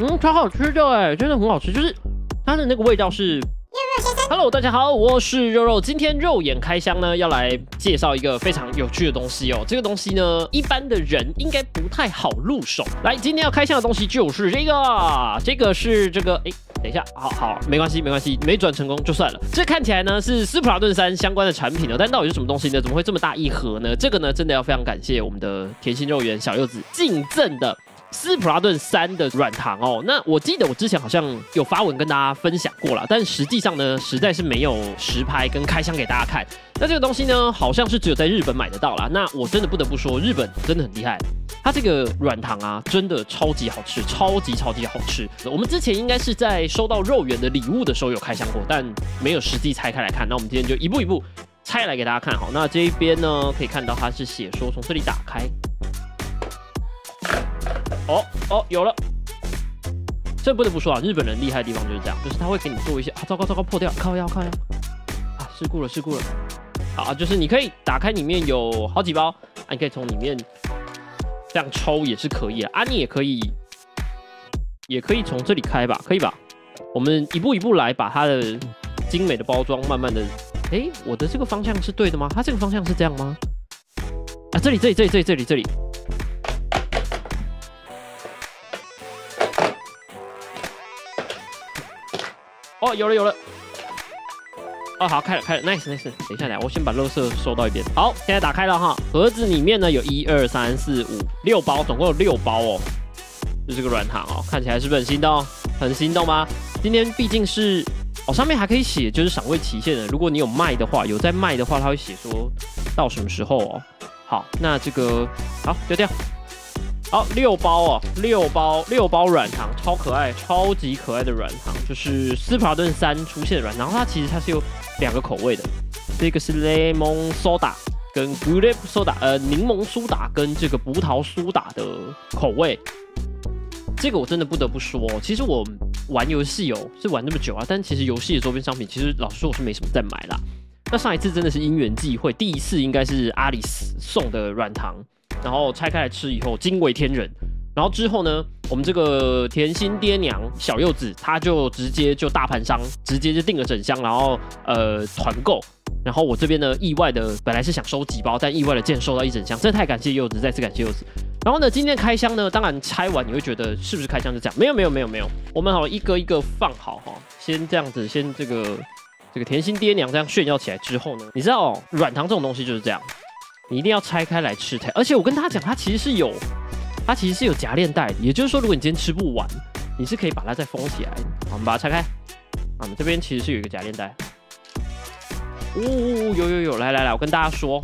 嗯，超好吃的哎，真的很好吃，就是它的那个味道是。Hello，大家好，我是肉肉。今天肉眼开箱呢，要来介绍一个非常有趣的东西哦。这个东西呢，一般的人应该不太好入手。来，今天要开箱的东西就是这个，这个是这个，哎，等一下，好好，没关系，没关系，没转成功就算了。这看起来呢是斯普拉顿三相关的产品哦，但到底是什么东西呢？怎么会这么大一盒呢？这个呢，真的要非常感谢我们的甜心肉圆小柚子敬赠的。斯普拉顿三的软糖哦，那我记得我之前好像有发文跟大家分享过了，但实际上呢，实在是没有实拍跟开箱给大家看。那这个东西呢，好像是只有在日本买得到啦。那我真的不得不说，日本真的很厉害，它这个软糖啊，真的超级好吃，超级超级好吃。我们之前应该是在收到肉圆的礼物的时候有开箱过，但没有实际拆开来看。那我们今天就一步一步拆来给大家看。好，那这一边呢，可以看到它是写说从这里打开。哦哦，有了！这不得不说啊，日本人厉害的地方就是这样，就是他会给你做一些啊，糟糕糟糕，破掉，靠腰靠腰啊，事故了事故了！好，就是你可以打开里面有好几包，啊，你可以从里面这样抽也是可以啊，啊，你也可以也可以从这里开吧，可以吧？我们一步一步来，把它的精美的包装慢慢的，哎，我的这个方向是对的吗？它这个方向是这样吗？啊，这里这里这里这里这里这里。哦，有了有了，哦好开了开了，nice nice，等一下来，我先把肉色收到一边。好，现在打开了哈，盒子里面呢有一二三四五六包，总共有六包哦，就这个软糖哦，看起来是不是很心动？很心动吗？今天毕竟是哦，上面还可以写就是赏味期限的，如果你有卖的话，有在卖的话，它会写说到什么时候哦。好，那这个好丢掉。好，六包哦，六包六包软糖，超可爱，超级可爱的软糖，就是斯普拉顿三出现的软糖。它其实它是有两个口味的，这个是 lemon soda 跟 grape soda，呃，柠檬苏打跟这个葡萄苏打的口味。这个我真的不得不说，其实我玩游戏哦，是玩那么久啊，但其实游戏的周边商品，其实老实说我是没什么在买啦。那上一次真的是因缘际会，第一次应该是阿里斯送的软糖。然后拆开来吃以后惊为天人，然后之后呢，我们这个甜心爹娘小柚子，他就直接就大盘商，直接就订了整箱，然后呃团购，然后我这边呢意外的本来是想收几包，但意外的竟然收到一整箱，真的太感谢柚子，再次感谢柚子。然后呢，今天开箱呢，当然拆完你会觉得是不是开箱就这样？没有没有没有没有，我们好一个一个放好哈，先这样子，先这个这个甜心爹娘这样炫耀起来之后呢，你知道哦软糖这种东西就是这样。你一定要拆开来吃才，而且我跟大家讲，它其实是有，它其实是有夹链袋，也就是说，如果你今天吃不完，你是可以把它再封起来。我们把它拆开。啊，我们这边其实是有一个夹链袋。呜呜呜，有有有，来来来，我跟大家说，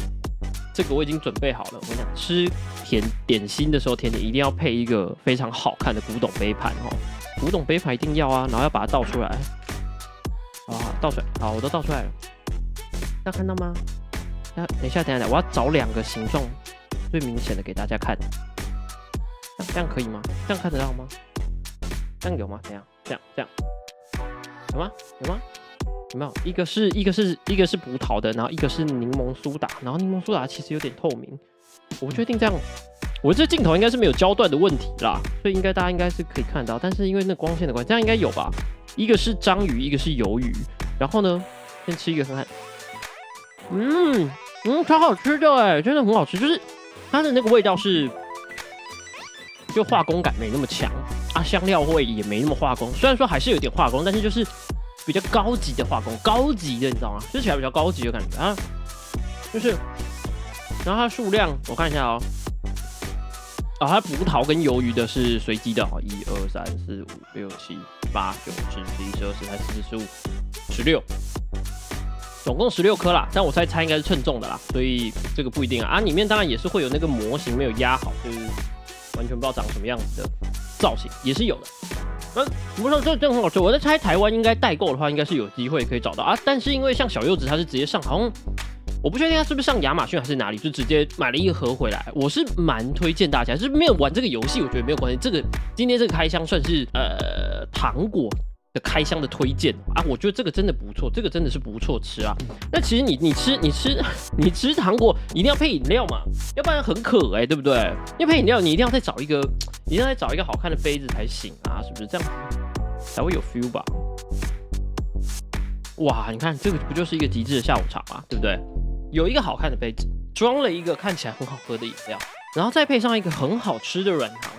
这个我已经准备好了。我跟你讲，吃甜点心的时候，甜点一定要配一个非常好看的古董杯盘哦。古董杯盘一定要啊，然后要把它倒出来。啊，倒出来，好，我都倒出来了。大家看到吗？那等一下，等一下，我要找两个形状最明显的给大家看。这样可以吗？这样看得到吗？这样有吗？怎样？这样这样有吗？有吗？有没有？一个是一个是一个是葡萄的，然后一个是柠檬苏打，然后柠檬苏打其实有点透明。我不确定这样，我这镜头应该是没有焦段的问题啦，所以应该大家应该是可以看到。但是因为那光线的关系，这样应该有吧？一个是章鱼，一个是鱿鱼。然后呢，先吃一个看看。嗯。嗯，超好吃的哎，真的很好吃，就是它的那个味道是，就化工感没那么强啊，香料味也没那么化工，虽然说还是有点化工，但是就是比较高级的化工，高级的你知道吗？吃起来比较高级的感觉啊，就是，然后它数量我看一下哦，啊，它葡萄跟鱿鱼的是随机的哦，一二三四五六七八九十十一十二十三十四十五十六。总共十六颗啦，但我猜猜应该是称重的啦，所以这个不一定啊。啊，里面当然也是会有那个模型没有压好，就是完全不知道长什么样子的造型也是有的。那怎么说这这很好吃。我在猜台湾应该代购的话，应该是有机会可以找到啊。但是因为像小柚子，它是直接上，好像我不确定它是不是上亚马逊还是哪里，就直接买了一盒回来。我是蛮推荐大家，就是没有玩这个游戏，我觉得没有关系。这个今天这个开箱算是呃糖果的开箱的推荐啊，我觉得这个真的不错，这个真的是不错吃啊。那其实你你吃你吃你吃糖果一定要配饮料嘛，要不然很渴哎，对不对？要配饮料你一定要再找一个，一定要再找一个好看的杯子才行啊，是不是这样才会有 feel 吧？哇，你看这个不就是一个极致的下午茶吗？对不对？有一个好看的杯子，装了一个看起来很好喝的饮料，然后再配上一个很好吃的软糖，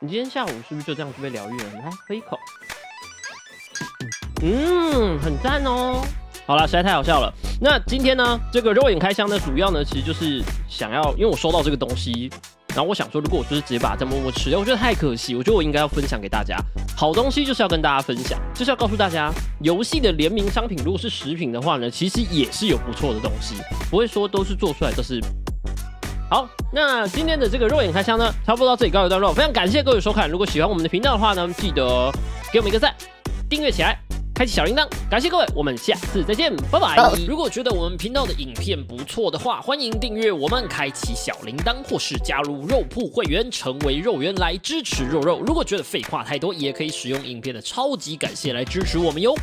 你今天下午是不是就这样就被疗愈了？来喝一口，嗯，很赞哦。好了，实在太好笑了。那今天呢，这个肉眼开箱呢，主要呢其实就是想要，因为我收到这个东西。然后我想说，如果我就是直接把它这样默默吃掉，我觉得太可惜。我觉得我应该要分享给大家，好东西就是要跟大家分享，就是要告诉大家，游戏的联名商品如果是食品的话呢，其实也是有不错的东西，不会说都是做出来都是。好，那今天的这个肉眼开箱呢，差不多到这里告一段落。非常感谢各位收看，如果喜欢我们的频道的话呢，记得给我们一个赞，订阅起来。开启小铃铛，感谢各位，我们下次再见，拜拜。如果觉得我们频道的影片不错的话，欢迎订阅我们，开启小铃铛，或是加入肉铺会员，成为肉员来支持肉肉。如果觉得废话太多，也可以使用影片的超级感谢来支持我们哟。